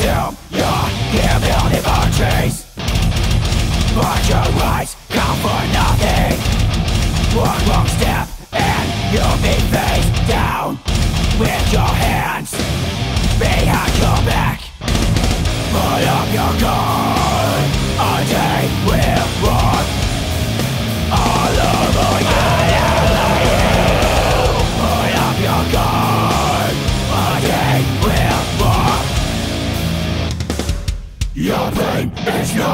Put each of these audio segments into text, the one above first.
consume your evil liberties But your rights count for nothing. One wrong step and you'll be face down. With your hands behind your back. Put up your guard, a day will run. All over you, all over you Put up your guard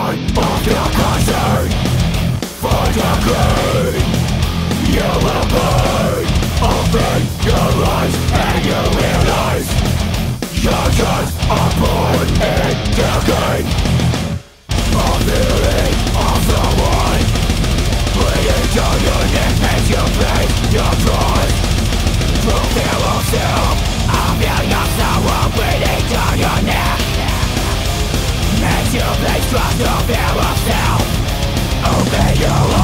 none of your concern For the green You will burn Open your eyes and you realize You're just a pawn in the game A feeling of the one Bleeding down your neck as you face your trust Through fear of self I feel your soul bleeding down your neck Makes you place trust Open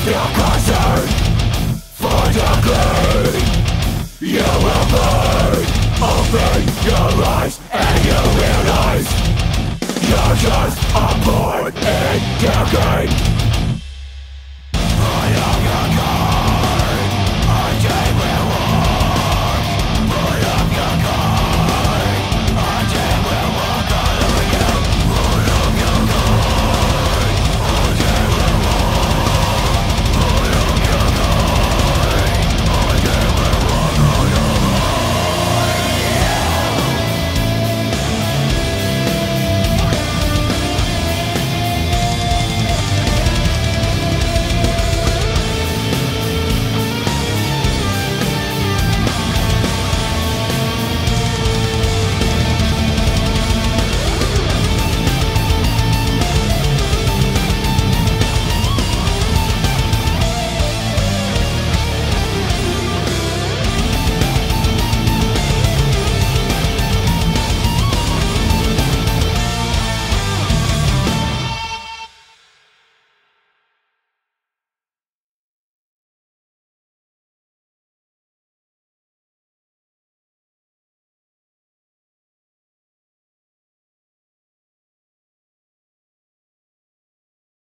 of your concern For the green You will burn Open your eyes and you realize You're just a pawn in the game